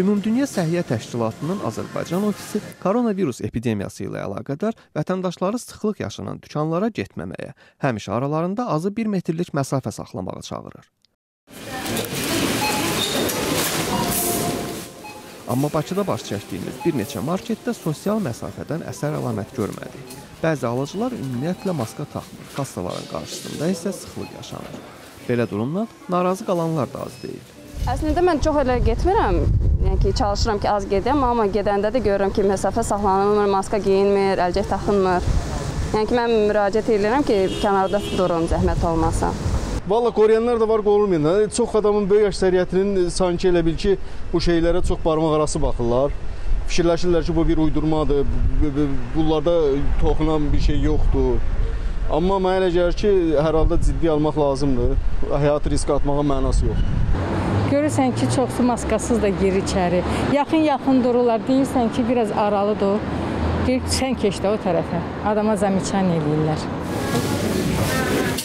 Ümumdünya Səhiyyə Təşkilatının Azərbaycan ofisi koronavirus epidemiyası ilə əlaqədar vətəndaşları sıxlıq yaşanan dükanlara getməməyə, həmişə aralarında azı 1 metrlik məsafə saxlamağa çağırır. Amma Bakıda baş çəkdiyimiz bir neçə marketdə sosial məsafədən əsər əlamət görmədik. Bəzi alıcılar ümumiyyətlə maska taxmır, kassaların qarşısında isə sıxlıq yaşanır. Belə durumdan narazı qalanlar da az deyil. Əslində mən çox elə getmirəm. Yəni ki, çalışıram ki, az gedəm, amma gedəndə də görürəm ki, məsafə saxlanılmır, maska geyinmir, əlcək taxınmır. Yəni ki, mən müraciət edirəm ki, kənarda durun, zəhmət olmasa. Valla qoruyanlar da var, qorulmayanlar. Çox adamın böyük əksəriyyətinin sanki elə bil ki, bu şeylərə çox barmaq arası baxırlar. Fikirləşirlər ki, bu bir uydurmadır, bunlarda toxunan bir şey yoxdur. Amma mənə elə gəlir ki, hər halda ciddi almaq lazımdır. Həyatı riskə atmağın mənası yoxdur. Görürsən ki, çoxsu maskasız da gir içəri. Yaxın-yaxın dururlar, deyirsən ki, biraz aralı dur. Deyir, sən keç də o tərəfə. Adama zəmiçən eləyirlər.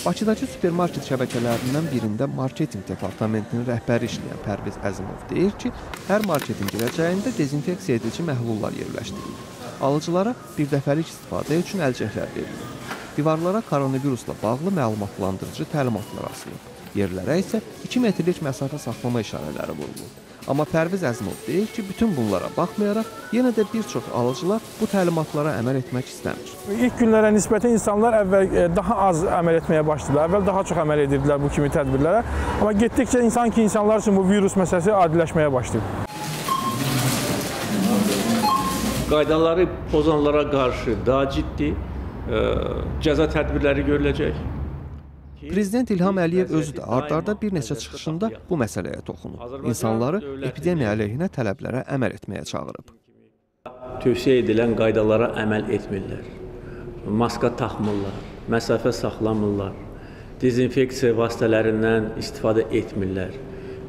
Bakıdakı supermarket şəbəkələrindən birində marketinq departamentinin rəhbəri işləyən Pərviz Əzimov deyir ki, hər marketin girəcəyində dezinfeksiya edici məhlullar yerləşdirilir. Alıcılara bir dəfəlik istifadə üçün əlcəklər verilir. Divarlara koronavirusla bağlı məlumatlandırıcı təlimatlar asılıb. Yerlərə isə 2 metrlik məsafə saxlama işarələri vurulub. Amma Pərviz Əzimov deyir ki, bütün bunlara baxmayaraq yenə də bir çox alıcılar bu təlimatlara əməl etmək istəmir. İlk günlərə nisbətən insanlar əvvəl e, daha az əməl etməyə başladılar. Əvvəl daha çox əməl edirdilər bu kimi tədbirlərə. Amma getdikcə insan ki, insanlar üçün bu virus məsələsi adiləşməyə başlayıb. Qaydaları pozanlara qarşı daha ciddi ə, e, cəza tədbirləri görüləcək. Prezident İlham Əliyev özü də ard-arda bir neçə çıxışında bu məsələyə toxunub. İnsanları epidemiya əleyhinə tələblərə əməl etməyə çağırıb. Tövsiyə edilən qaydalara əməl etmirlər. Maska taxmırlar, məsafə saxlamırlar, dezinfeksiya vasitələrindən istifadə etmirlər.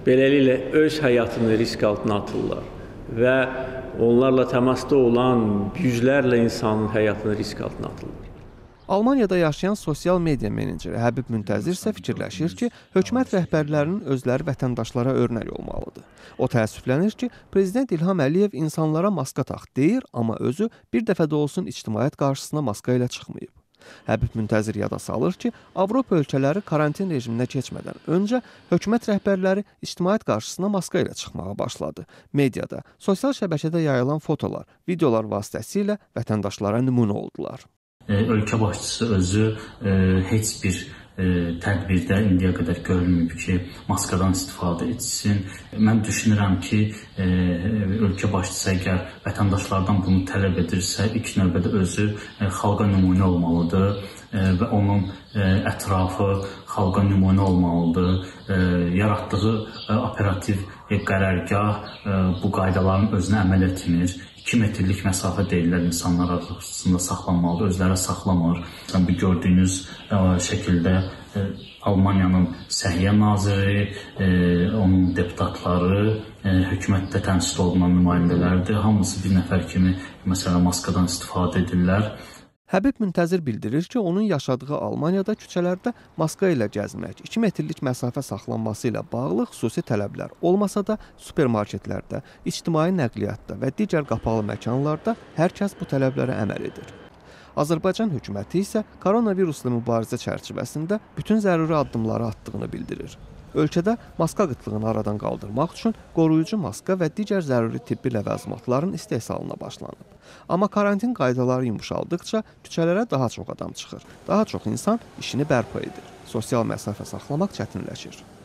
Beləliklə öz həyatını risk altına atırlar və onlarla təmasda olan yüzlərlə insanın həyatını risk altına atırlar. Almaniyada yaşayan sosial media meneceri Həbib Müntəzir isə fikirləşir ki, hökumət rəhbərlərinin özləri vətəndaşlara örnək olmalıdır. O təəssüflənir ki, prezident İlham Əliyev insanlara maska tax deyir, amma özü bir dəfə də olsun ictimaiyyət qarşısına maska ilə çıxmayıb. Həbib Müntəzir yada salır ki, Avropa ölkələri karantin rejiminə keçmədən öncə hökumət rəhbərləri ictimaiyyət qarşısına maska ilə çıxmağa başladı. Mediada, sosial şəbəkədə yayılan fotolar, videolar vasitəsilə vətəndaşlara nümunə oldular ölkə başçısı özü e, heç bir e, tədbirdə indiyə qədər görülməyib ki, maskadan istifadə etsin. Mən düşünürəm ki, e, ölkə başçısı əgər vətəndaşlardan bunu tələb edirsə, ilk növbədə özü xalqa nümunə olmalıdır və onun ətrafı xalqa nümunə olmalıdır. Yaratdığı operativ qərargah bu qaydaların özünə əməl etmir. 2 metrlik məsafə deyirlər insanlar arasında saxlanmalıdır, özləri saxlamır. Sən bu gördüyünüz e, şəkildə e, Almaniyanın Səhiyyə naziri, e, onun deputatları, hökumətdə təmsil olunan nümayəndələrdir. Hamısı bir nəfər kimi məsələn maskadan istifadə edirlər. Həbib Müntəzir bildirir ki, onun yaşadığı Almaniyada küçələrdə maska ilə gəzmək, 2 metrlik məsafə saxlanması ilə bağlı xüsusi tələblər olmasa da, supermarketlərdə, ictimai nəqliyyatda və digər qapalı məkanlarda hər kəs bu tələblərə əməl edir. Azərbaycan hökuməti isə koronavirusla mübarizə çərçivəsində bütün zəruri addımları atdığını bildirir. Ölkədə maska qıtlığını aradan qaldırmaq üçün qoruyucu maska və digər zəruri tibbi ləvazimatların istehsalına başlanıb. Amma karantin qaydaları yumşaldıqca küçələrə daha çox adam çıxır. Daha çox insan işini bərpa edir. Sosial məsafə saxlamaq çətinləşir.